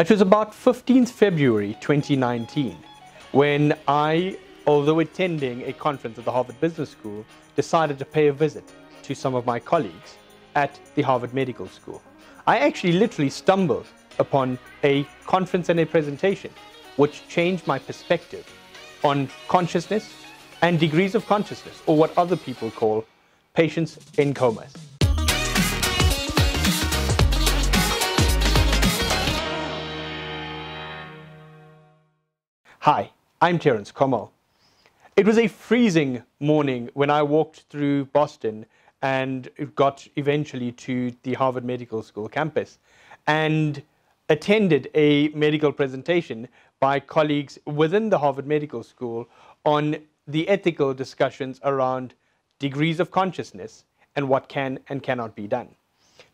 It was about 15th February 2019 when I, although attending a conference at the Harvard Business School, decided to pay a visit to some of my colleagues at the Harvard Medical School. I actually literally stumbled upon a conference and a presentation which changed my perspective on consciousness and degrees of consciousness, or what other people call patients in comas. Hi, I'm Terrence Kommal. It was a freezing morning when I walked through Boston and got eventually to the Harvard Medical School campus and attended a medical presentation by colleagues within the Harvard Medical School on the ethical discussions around degrees of consciousness and what can and cannot be done.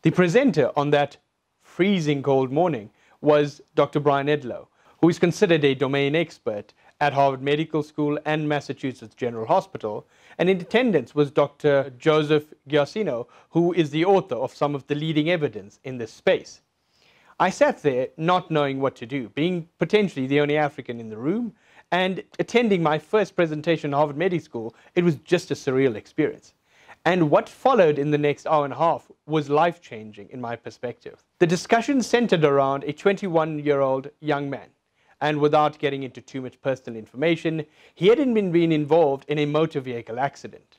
The presenter on that freezing cold morning was Dr. Brian Edlow, who is considered a domain expert at Harvard Medical School and Massachusetts General Hospital. And in attendance was Dr. Joseph Giacino, who is the author of some of the leading evidence in this space. I sat there not knowing what to do, being potentially the only African in the room, and attending my first presentation at Harvard Medical School, it was just a surreal experience. And what followed in the next hour and a half was life changing in my perspective. The discussion centered around a 21 year old young man and without getting into too much personal information, he hadn't been, been involved in a motor vehicle accident.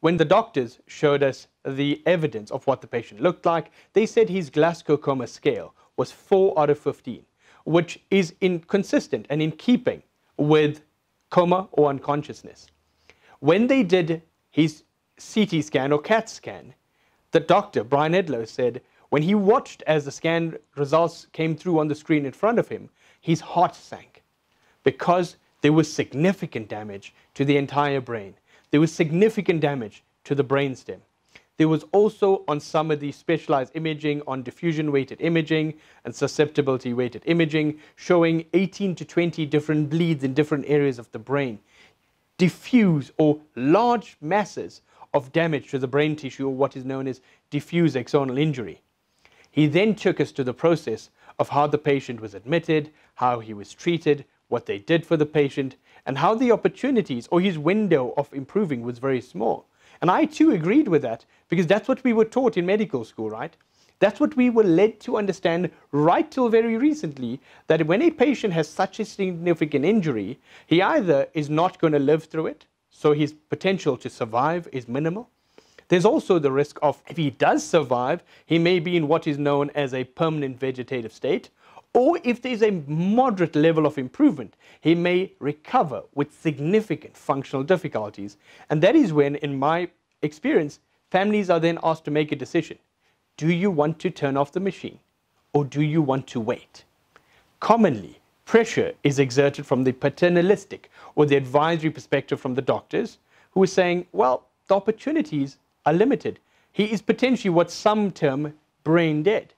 When the doctors showed us the evidence of what the patient looked like, they said his Glasgow coma scale was 4 out of 15, which is inconsistent and in keeping with coma or unconsciousness. When they did his CT scan or CAT scan, the doctor, Brian Edlow, said when he watched as the scan results came through on the screen in front of him, his heart sank because there was significant damage to the entire brain. There was significant damage to the brainstem. There was also on some of the specialized imaging on diffusion weighted imaging and susceptibility weighted imaging showing 18 to 20 different bleeds in different areas of the brain. Diffuse or large masses of damage to the brain tissue or what is known as diffuse axonal injury. He then took us to the process of how the patient was admitted, how he was treated, what they did for the patient, and how the opportunities or his window of improving was very small. And I too agreed with that because that's what we were taught in medical school, right? That's what we were led to understand right till very recently that when a patient has such a significant injury, he either is not going to live through it, so his potential to survive is minimal, there's also the risk of, if he does survive, he may be in what is known as a permanent vegetative state, or if there's a moderate level of improvement, he may recover with significant functional difficulties. And that is when, in my experience, families are then asked to make a decision. Do you want to turn off the machine or do you want to wait? Commonly, pressure is exerted from the paternalistic or the advisory perspective from the doctors who are saying, well, the opportunities are limited. He is potentially what some term brain dead.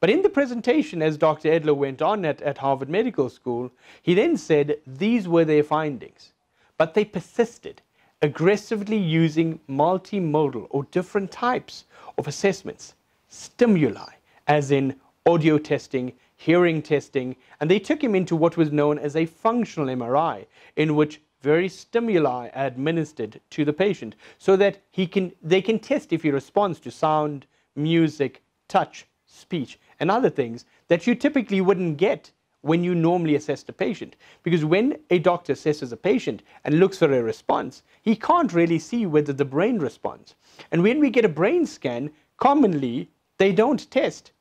But in the presentation, as Dr. Edlow went on at, at Harvard Medical School, he then said these were their findings. But they persisted, aggressively using multimodal or different types of assessments, stimuli, as in audio testing, hearing testing, and they took him into what was known as a functional MRI, in which very stimuli administered to the patient so that he can, they can test if he responds to sound, music, touch, speech, and other things that you typically wouldn't get when you normally assess a patient. Because when a doctor assesses a patient and looks for a response, he can't really see whether the brain responds. And when we get a brain scan, commonly they don't test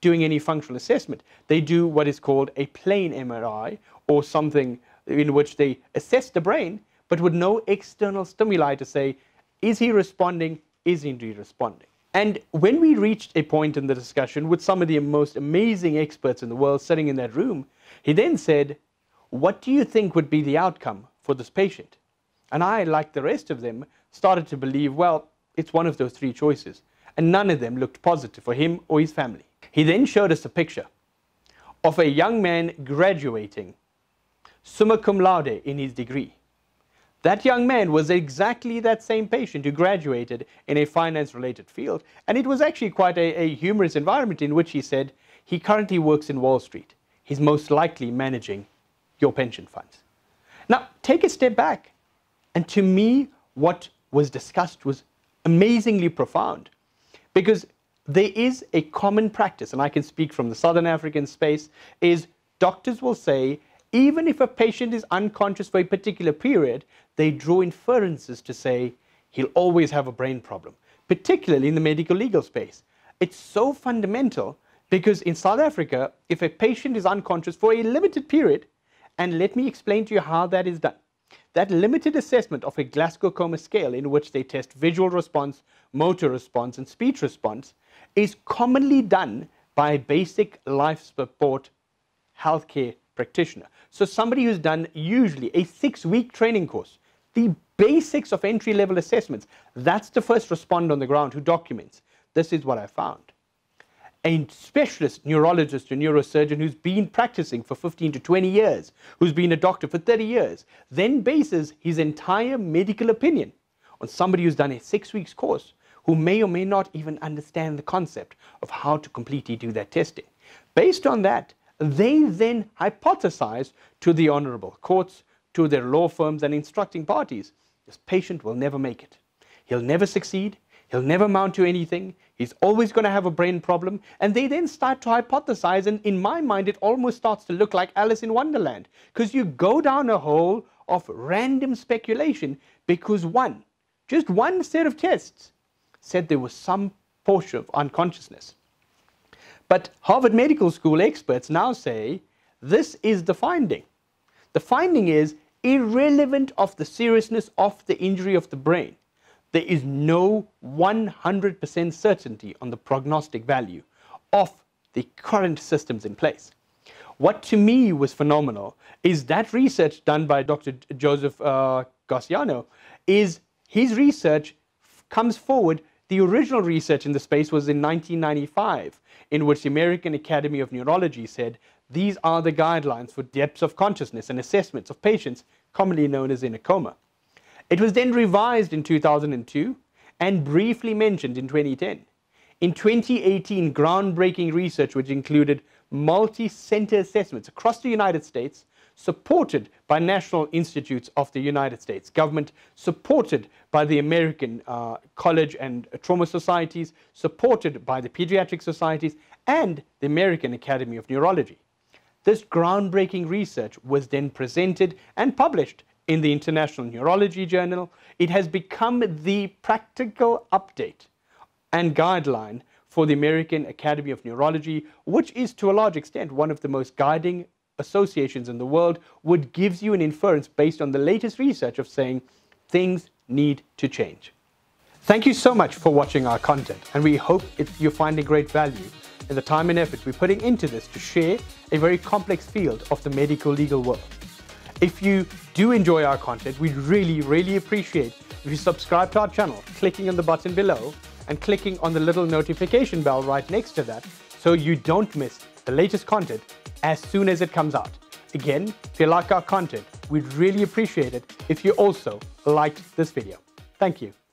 doing any functional assessment. They do what is called a plain MRI or something in which they assess the brain, but with no external stimuli to say, is he responding? Is he indeed responding? And when we reached a point in the discussion with some of the most amazing experts in the world sitting in that room, he then said, What do you think would be the outcome for this patient? And I, like the rest of them, started to believe, well, it's one of those three choices. And none of them looked positive for him or his family. He then showed us a picture of a young man graduating summa cum laude in his degree. That young man was exactly that same patient who graduated in a finance related field. And it was actually quite a, a, humorous environment in which he said he currently works in Wall Street. he's most likely managing your pension funds. Now, take a step back. And to me, what was discussed was amazingly profound because there is a common practice, and I can speak from the Southern African space, is doctors will say, even if a patient is unconscious for a particular period, they draw inferences to say he'll always have a brain problem, particularly in the medical legal space. It's so fundamental because in South Africa, if a patient is unconscious for a limited period, and let me explain to you how that is done. That limited assessment of a Glasgow Coma scale in which they test visual response, motor response, and speech response is commonly done by basic life support healthcare practitioner. So somebody who's done usually a six-week training course, the basics of entry-level assessments, that's the first responder on the ground who documents. This is what I found a specialist neurologist or neurosurgeon who's been practicing for 15 to 20 years, who's been a doctor for 30 years, then bases his entire medical opinion on somebody who's done a six weeks course who may or may not even understand the concept of how to completely do that testing. Based on that, they then hypothesize to the honorable courts, to their law firms and instructing parties, this patient will never make it. He'll never succeed. He'll never mount to anything. He's always going to have a brain problem. And they then start to hypothesize. And in my mind, it almost starts to look like Alice in Wonderland. Because you go down a hole of random speculation because one, just one set of tests said there was some portion of unconsciousness. But Harvard Medical School experts now say this is the finding. The finding is irrelevant of the seriousness of the injury of the brain there is no 100% certainty on the prognostic value of the current systems in place. What to me was phenomenal is that research done by Dr. Joseph uh, Giacino is his research comes forward. The original research in the space was in 1995, in which the American Academy of Neurology said these are the guidelines for depths of consciousness and assessments of patients commonly known as in a coma. It was then revised in 2002 and briefly mentioned in 2010. In 2018, groundbreaking research, which included multi-center assessments across the United States, supported by National Institutes of the United States government, supported by the American uh, College and Trauma Societies, supported by the Pediatric Societies, and the American Academy of Neurology. This groundbreaking research was then presented and published in the International Neurology Journal. It has become the practical update and guideline for the American Academy of Neurology, which is to a large extent one of the most guiding associations in the world, would gives you an inference based on the latest research of saying things need to change. Thank you so much for watching our content, and we hope you're finding great value in the time and effort we're putting into this to share a very complex field of the medical legal world. If you do enjoy our content, we'd really, really appreciate if you subscribe to our channel, clicking on the button below and clicking on the little notification bell right next to that so you don't miss the latest content as soon as it comes out. Again, if you like our content, we'd really appreciate it if you also liked this video. Thank you.